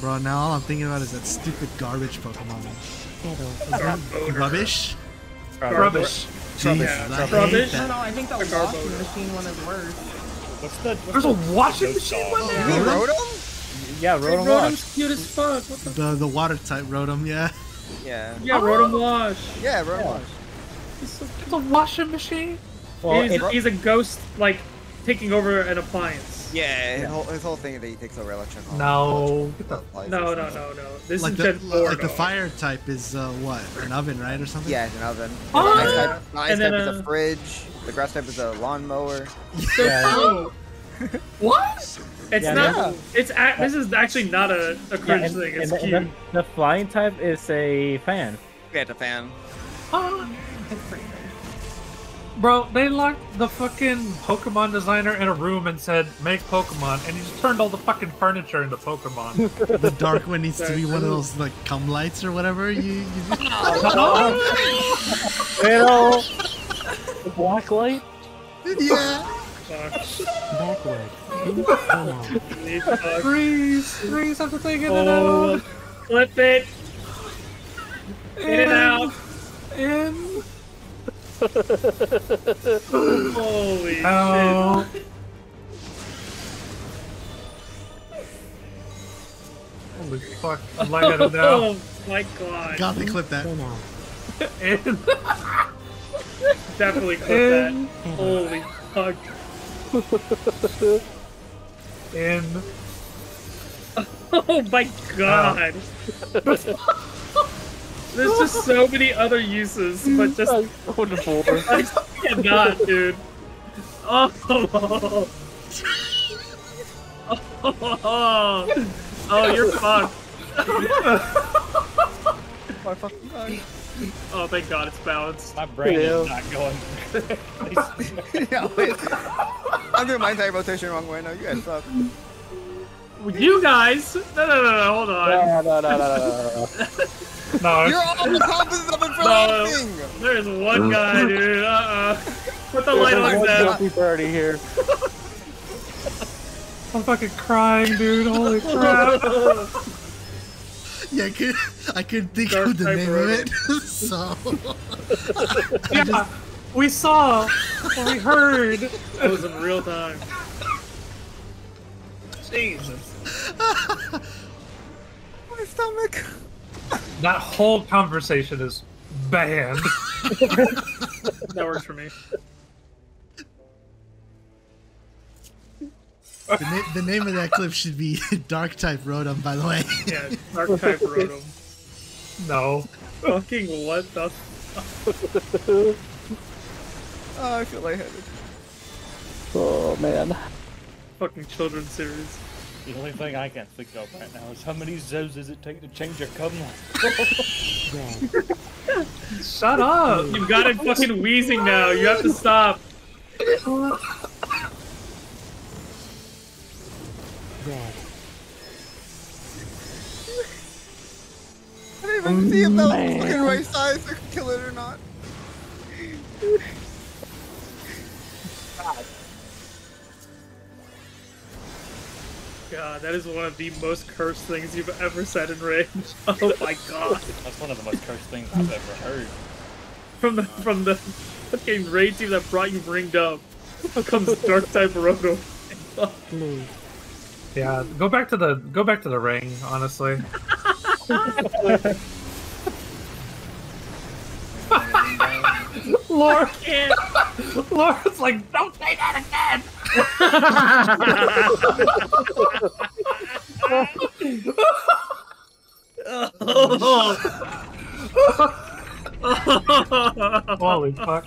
Bro, now all I'm thinking about is that stupid garbage Pokemon. Rubbish? Rubbish. Jeez, Yeah, I hate rubbish. No, that. no, I think the The Garbo. washing machine one is worse. What's the? What's There's the, a washing those machine one You there? mean Rotom? Rotom? Yeah, Hey, Rotom Rotom's Wash. cute as fuck. What the? The, the water type Rotom, yeah. Yeah. Yeah, Rotom Wash. Yeah, Rotom Yeah. Wash. He's, so It's a washing machine. Well, he's, it- he's a ghost, like taking over an appliance. Yeah, his whole, his whole thing is that he takes over electric. No. Applies No, no, no, no. This Like is the, Gen 4. like the fire type is uh, what? An oven, right? Or something? Yeah, it's an oven. Oh, the ice type, the ice And then, type is uh, a fridge. The grass type is a lawnmower. So Yeah. cool. What? It's Yeah, not. yeah. It's a, this is actually not a, a yeah, cringe and, thing. It's the, cute. and the, the flying type is a fan. Yeah, it's a fan. Huh? It's pretty good. Bro, they locked the fucking Pokemon designer in a room and said, make Pokemon, and he just turned all the fucking furniture into Pokemon. The dark one needs to be one of those like cum lights or whatever. You, you Pero the black light. yeah. Fuck. Need fuck. freeze! Freeze after taking Oh, it flip it. out! In and out. In. Holy Out. Oh. Holy fuck. I'm like at it shit. now. Oh my god. God, they clipped that. In. Definitely clip In. that. Holy fuck. In. Oh my god. There's just so many other uses, but just I cannot, dude. Oh. Oh, oh you're fucked. My fucking god. Oh, thank God it's balanced. My brain Yeah. is not going. yeah, wait. I'm doing my entire rotation wrong way now. You guys suck. You guys! No, no, no, no, hold on. no, no, no, no, no, no. No, You're all the opposite of it for No. laughing. There's one guy, dude. Uh-uh. Put the light on There's that. one guilty party here. I'm fucking crying, dude. Holy crap. Yeah, I could I couldn't think Dark of the name of it. so Yeah, we saw, we heard. It was in real time. Jesus. My stomach. That whole conversation is banned. That works for me. the, na- the name of that clip should be Dark Type Rotom, by the way. Yeah, Dark type Rotom. No. Fucking what the Oh, I feel lightheaded. Oh man. Fucking children's series. The only thing I can think of right now is how many zoos does it take to change a cum Shut up. You've got it fucking wheezing now. You have to stop. I didn't even see if that was fucking right size to kill it or not. God, that is one of the most cursed things you've ever said in Rage. Oh my god. That's one of the most cursed things I've ever heard. From the from the fucking Raid team that brought you ringed up comes Dark type Rotom. Yeah, go back to the go back to the ring, honestly. Laura, Can't. Laura's like, don't say that again. Holy fuck.